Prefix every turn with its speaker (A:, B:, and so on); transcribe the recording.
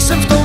A: jsem v